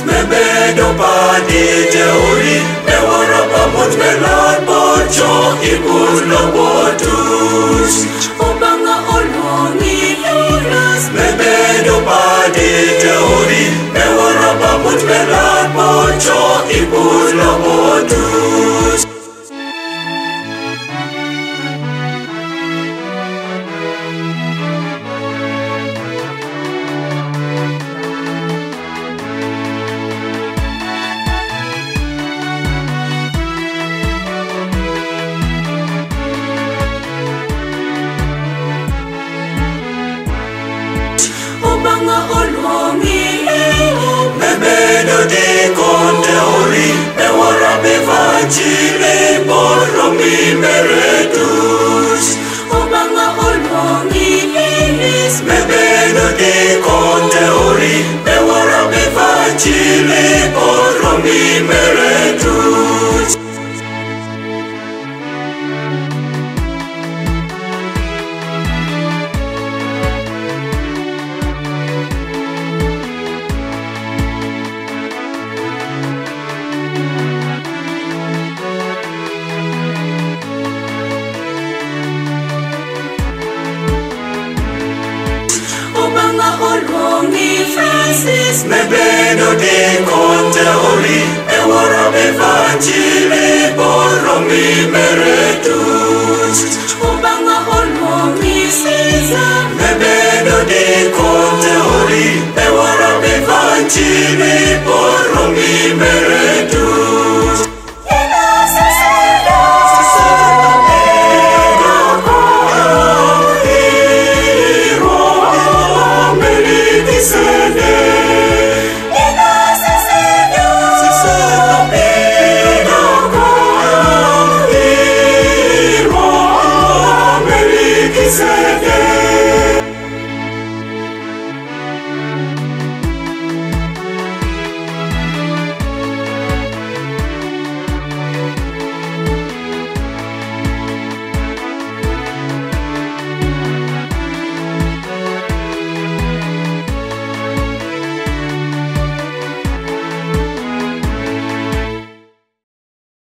Mebedo padi teori Mewara pamot melad bocho Ibun lobotus Boromi meretus Obanga olongi Elis Obanga olongi Francis Mebedo di konteori Mewara bevangile Boromi meretus Obanga olongi